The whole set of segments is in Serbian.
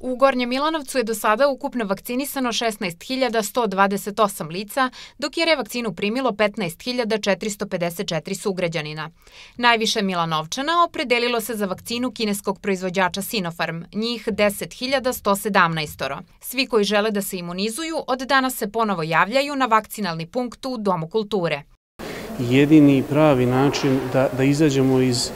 U Gornjem Milanovcu je do sada ukupno vakcinisano 16.128 lica, dok je revakcinu primilo 15.454 sugrađanina. Najviše Milanovčana opredelilo se za vakcinu kineskog proizvođača Sinopharm, njih 10.117. Svi koji žele da se imunizuju od danas se ponovo javljaju na vakcinalni punkt u Domu kulture. Jedini pravi način da, da izađemo iz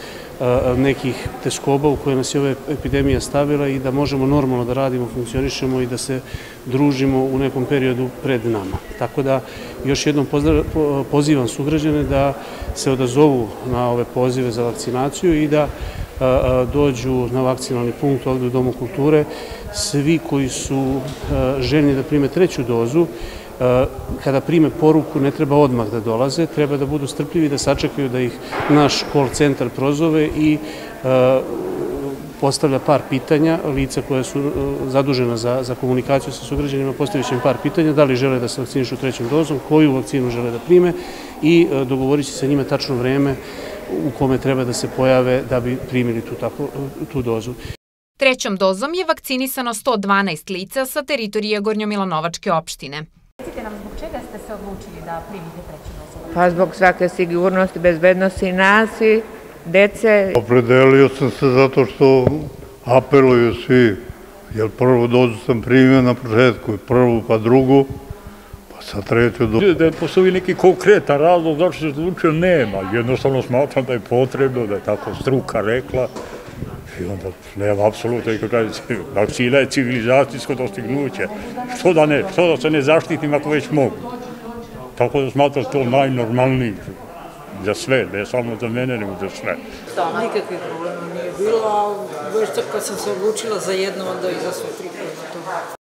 nekih teskoba u koje nas je ova epidemija stavila i da možemo normalno da radimo, funkcionišemo i da se družimo u nekom periodu pred nama. Tako da još jednom pozivam sugrađane da se odazovu na ove pozive za vakcinaciju i da dođu na vakcinalni punkt ovde u Domu kulture. Svi koji su željni da prime treću dozu, kada prime poruku ne treba odmah da dolaze, treba da budu strpljivi, da sačekaju da ih naš call centar prozove i postavlja par pitanja, lica koja su zadužena za, za komunikaciju sa sugrađanima, postavit će im par pitanja, da li žele da se vakcinišu trećom dozom, koju vakcinu žele da prime i dogovorit će sa njima tačno vreme u kome treba da se pojave da bi primili tu, tako, tu dozu. Trećom dozom je vakcinisano 112 lica sa teritorije Gornjomilanovačke opštine. Recite nam zbog čega ste se odlučili da primite treću dozu? Pa zbog svake sigurnosti, bezbednosti nas i dece. Opredelio sam se zato što apeluju svi, jer prvu dozu sam primio na početku, prvu pa drugu, pa sa treću dozu. Da postoji neki konkretan razlog zašto se odlučio, nema. Jednostavno smatram da je potrebno, da je tako struka rekla, I onda nema apsolutno i kaže, vakcina je civilizacijsko dostignuće. Što da ne, što da se ne zaštitim ako već mogu. Tako da smatram to najnormalniji za sve, ne samo za mene, nego za sve. Da, nikakvih problema nije bilo, a već kad sam se odlučila za jedno, onda i za sve tri to.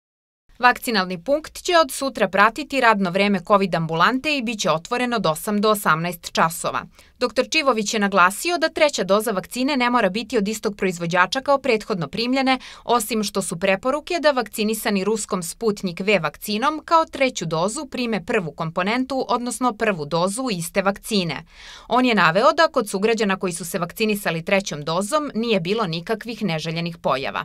Vakcinalni punkt će od sutra pratiti radno vreme COVID ambulante i biće otvoren od 8 do 18 časova. Dr. Čivović je naglasio da treća doza vakcine ne mora biti od istog proizvođača kao prethodno primljene, osim što su preporuke da vakcinisani ruskom Sputnik V vakcinom kao treću dozu prime prvu komponentu, odnosno prvu dozu iste vakcine. On je naveo da kod sugrađana koji su se vakcinisali trećom dozom nije bilo nikakvih neželjenih pojava.